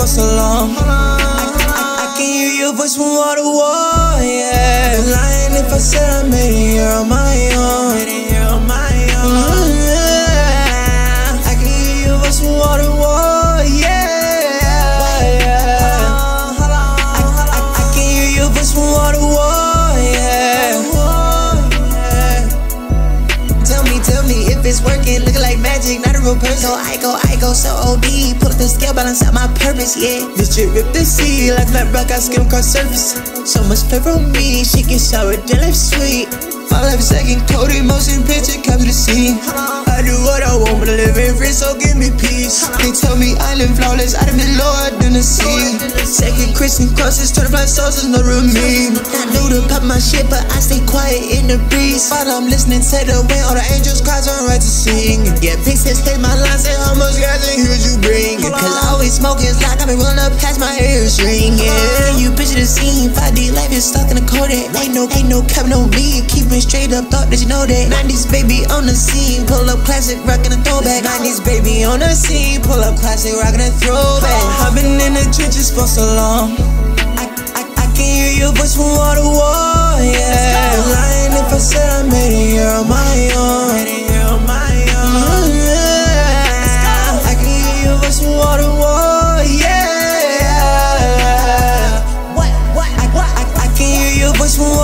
for so long. I, I, I can hear your voice from wall to wall, yeah. Lying if I said I made it here on my own. I can hear your voice from yeah. I, I, can hear your voice from yeah. Tell me, tell me if it's working, looking like magic, not a real person. So I go, I go, so OD, pull up the scale, balance out my purpose, yeah. This shit rip the sea like flat rock, I skim across surface. So much flavor on me, she get sour, then life sweet. My life second code emotion, picture capture the scene. I do in free, so give me peace. They tell me I live flawless, have been lower than the sea. Second Christian crosses, 25 souls is no real me. I knew to pop my shit, but I stay quiet in the breeze. While I'm listening to the wind, all the angels cries on right to sing. Yeah, picks stay my lines, say how much gas and here's you bring. Cause I always smoking, it's like I've been rolling up past my ears ring. Scene, 5D life is stuck in the Kodak. Ain't no, ain't no cap, no me, keeping straight up, thought that you know that. 90s baby on the scene, pull up classic, rockin' a throwback. 90s baby on the scene, pull up classic, rockin' a throwback. I've been in the trenches for so long. I, I, I can hear your voice from wall, just want